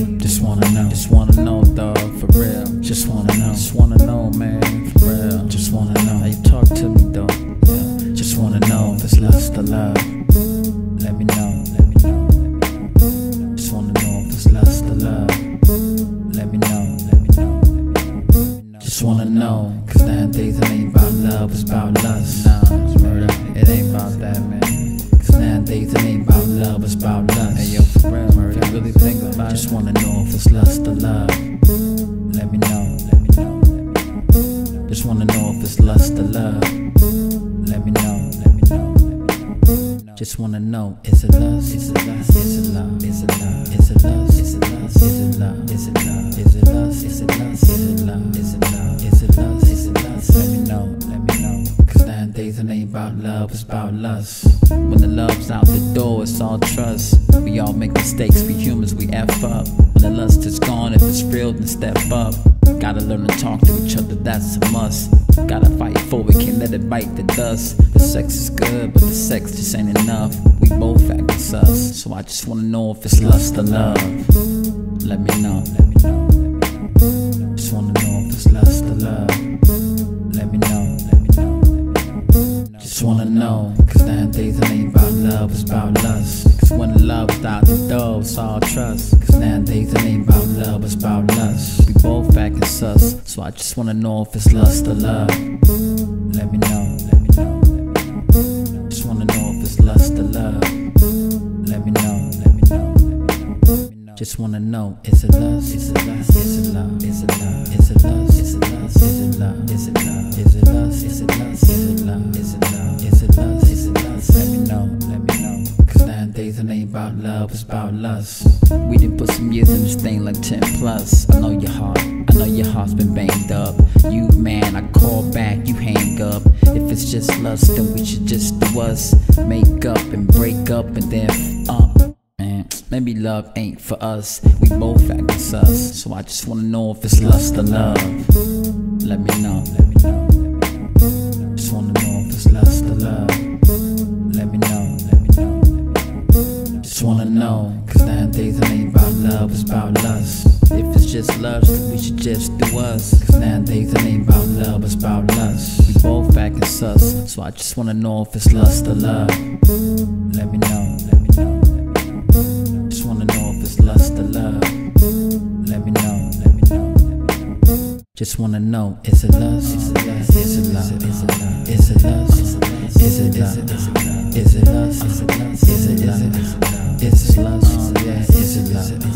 Just wanna know. Just wanna know, dog, for real. Just wanna know. Just wanna know, man, Just wanna know if it's lust or love. Let me know, let me know, let me know. Just wanna know if it's lust or love. Let me know, let me know, let me know. Just wanna know, is it lust? Is it lust? Is it love? Is it love? Is it lust? Is it lust? Is it love? Is it love? Is it lust? Is it lust? Love, it's about lust. When the love's out the door, it's all trust. We all make mistakes, we humans, we F up. When the lust is gone, if it's real, then step up. Gotta learn to talk to each other, that's a must. Gotta fight for it, can't let it bite the dust. The sex is good, but the sex just ain't enough. We both acting sus, so I just wanna know if it's lust or love. Let me know, let me know, let me know. Just wanna know if it's lust or love. It's about lust. We both acting sus, so I just wanna know if it's lust or love. Let me know, let me know, let me know. Just wanna know if it's lust or love. Let me know, let me know, let me know. Just wanna know, is it lust? Is it lust? Is it love? Is it love? Is it lust? Is it lust? It ain't about love, it's about lust. We done put some years in this thing like 10 plus. I know your heart, I know your heart's been banged up. You man, I call back, you hang up. If it's just lust, then we should just do us. Make up and break up and then up. Man, maybe love ain't for us. We both acting sus. So I just wanna know if it's lust or love. Let me know, let me know, let me know. Just wanna know if it's lust or love. Know, cause nowadays it ain't about love, it's about lust. If it's just lust, we should just do us. Cause nowadays it ain't about love, it's about lust. We both acting sus, so I just wanna know if it's lust or love. Let me know, let me know, let me know. Just wanna know if it's lust or love. Let me know, let me know, let me know. Just wanna know, is it lust? Is it lust? Is it love? Is it love? Is it lust? Is it lust? Is it love? Is it